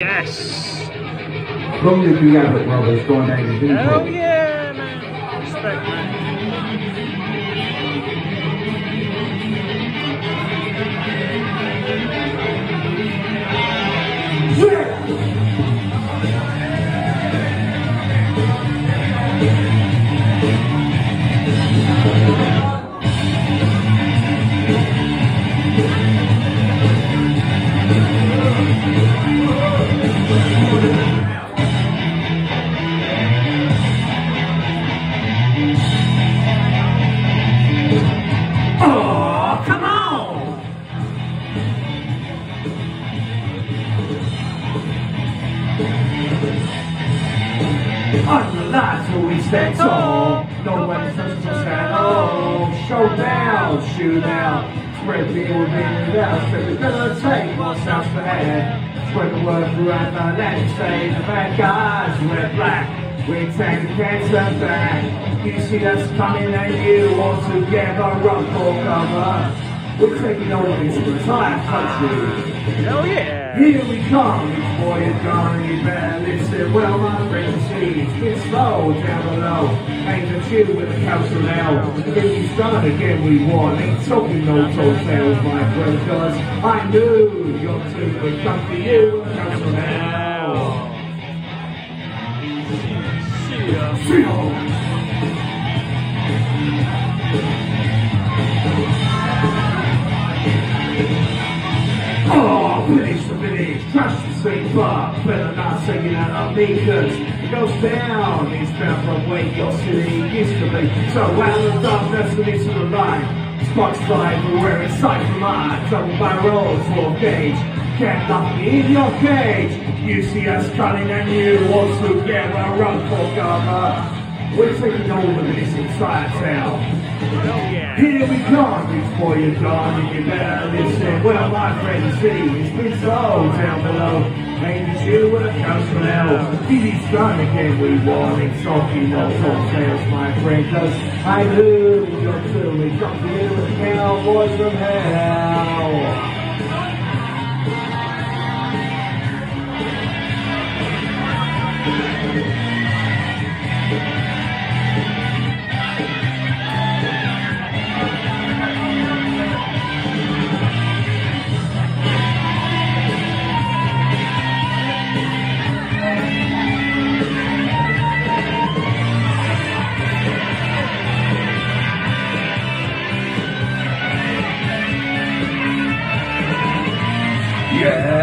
Yes. From the Abbott brothers, going down to Hell Detroit. yeah, man. Respect, man. Oh, come on! On the lights will we stand tall. No weapons touches us stand home. Showdown, shootout. Spread the within out. So we're gonna take out for hand. The word throughout the land. Say the bad guys, red, black. We take the cancer back. You see us coming and you to together run for cover. We're taking over this entire country. Hell yeah. Here we come, each boy is gone, you better listen well, my friend, see, it's slow down below, ain't the chill with the council now, then we start again, we won, ain't talking no toll sales, my friend, cause I knew your two would come for you, council now. Oh. See ya. See ya. Sweet bar. Better not singing out of me, cause it goes down. It's bound from where your city used to be. So out of the darkness and into the light. Sparks fly everywhere inside the mind. Double barrels, full gauge. Can't lock me in your cage. You see us cutting and you want to get a run for cover. We're taking over this entire town. Oh, Here we come, before you're and you better listen. Well, my friend, see, city has been so down below. Ain't you with a council now? TV's gone again, we. It's talking no talk sales, my friend, cause I knew you're come to you with cowboys from hell. Yeah.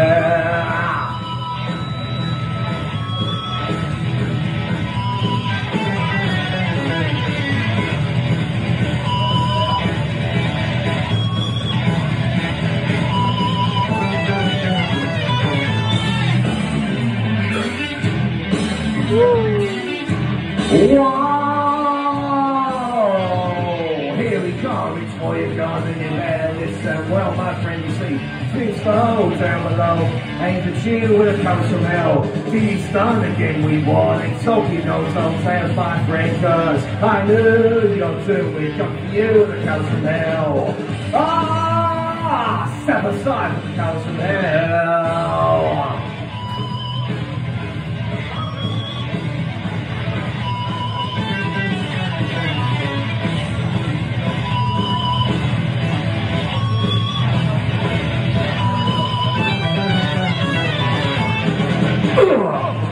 See, things slow down below. Ain't the chill with a comes from hell. He's done again, we won. It's talking no tongue tales, my friend, cause I knew your two would come for you, the comes from hell. Ah! Step aside, the comes from hell. Has